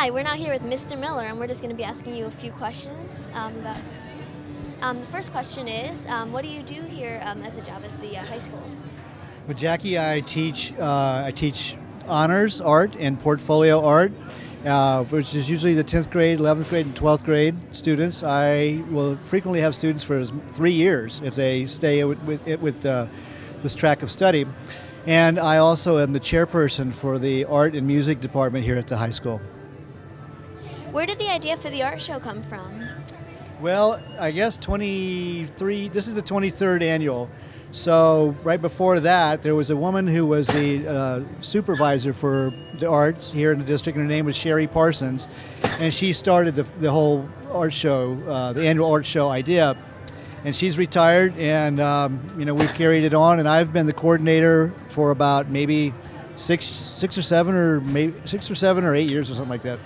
Hi, we're now here with Mr. Miller, and we're just going to be asking you a few questions um, about. Um, the first question is, um, what do you do here um, as a job at the uh, high school? With Jackie, I teach uh, I teach honors art and portfolio art, uh, which is usually the 10th grade, 11th grade, and 12th grade students. I will frequently have students for three years if they stay with, with, with uh, this track of study. And I also am the chairperson for the art and music department here at the high school. Where did the idea for the art show come from? Well, I guess 23, this is the 23rd annual. So, right before that, there was a woman who was the uh, supervisor for the arts here in the district, and her name was Sherry Parsons. And she started the, the whole art show, uh, the annual art show idea. And she's retired, and um, you know we've carried it on. And I've been the coordinator for about maybe six, six or seven, or maybe six or seven or eight years, or something like that.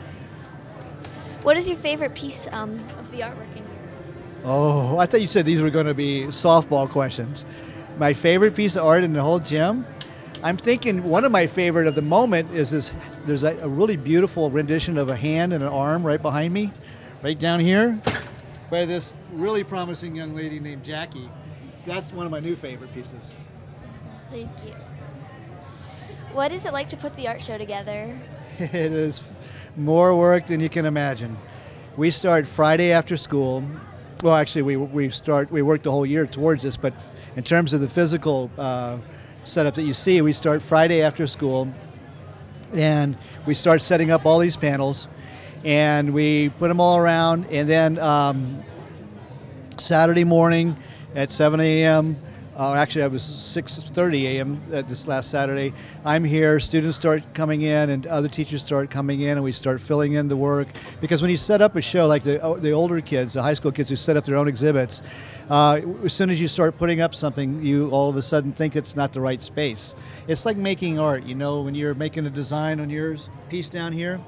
What is your favorite piece um, of the artwork in here? Oh, I thought you said these were going to be softball questions. My favorite piece of art in the whole gym. I'm thinking one of my favorite of the moment is this. There's a, a really beautiful rendition of a hand and an arm right behind me, right down here, by this really promising young lady named Jackie. That's one of my new favorite pieces. Thank you. What is it like to put the art show together? it is more work than you can imagine. We start Friday after school. Well, actually, we, we start we work the whole year towards this, but in terms of the physical uh, setup that you see, we start Friday after school, and we start setting up all these panels, and we put them all around, and then um, Saturday morning at 7 a.m. Uh, actually, I was 6:30 a.m. this last Saturday. I'm here. Students start coming in, and other teachers start coming in, and we start filling in the work. Because when you set up a show, like the the older kids, the high school kids who set up their own exhibits, uh, as soon as you start putting up something, you all of a sudden think it's not the right space. It's like making art. You know, when you're making a design on your piece down here,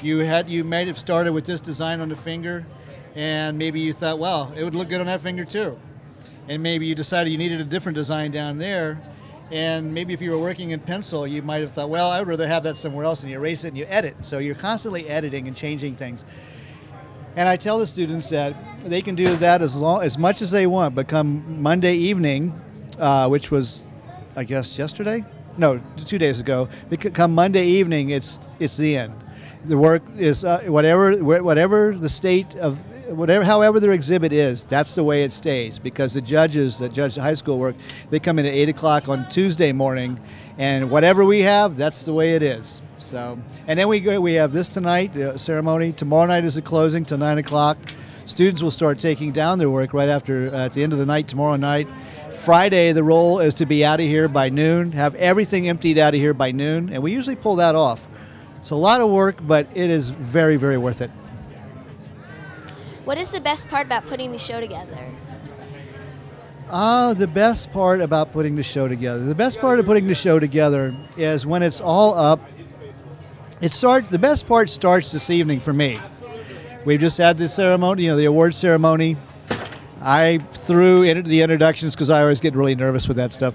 you had you might have started with this design on the finger, and maybe you thought, well, it would look good on that finger too and maybe you decided you needed a different design down there. And maybe if you were working in pencil you might have thought well i would rather have that somewhere else and you erase it and you edit. So you're constantly editing and changing things. And i tell the students that they can do that as long as much as they want but come monday evening uh, which was i guess yesterday? No two days ago. Come monday evening it's it's the end. The work is uh, whatever whatever the state of whatever, however their exhibit is, that's the way it stays. Because the judges that judge the high school work, they come in at eight o'clock on Tuesday morning, and whatever we have, that's the way it is. So, and then we go. We have this tonight, the ceremony. Tomorrow night is the closing till nine o'clock. Students will start taking down their work right after uh, at the end of the night tomorrow night. Friday, the role is to be out of here by noon, have everything emptied out of here by noon, and we usually pull that off. It's a lot of work, but it is very, very worth it. What is the best part about putting the show together? Uh, the best part about putting the show together. The best part of putting the show together is when it's all up. It starts. The best part starts this evening for me. We've just had the ceremony, you know, the award ceremony. I threw in the introductions because I always get really nervous with that stuff.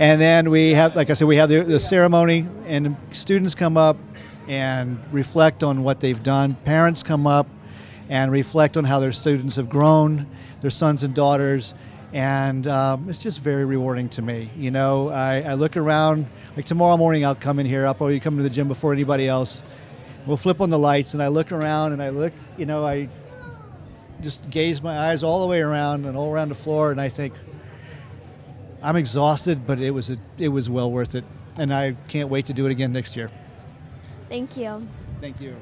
And then we have, like I said, we have the, the ceremony, and students come up and reflect on what they've done. Parents come up and reflect on how their students have grown, their sons and daughters, and um, it's just very rewarding to me. You know, I, I, look around, like tomorrow morning I'll come in here, I'll probably come to the gym before anybody else. We'll flip on the lights, and I look around and I look, you know, I just gaze my eyes all the way around and all around the floor, and I think, I'm exhausted, but it was a, it was well worth it, and I can't wait to do it again next year. Thank you. Thank you.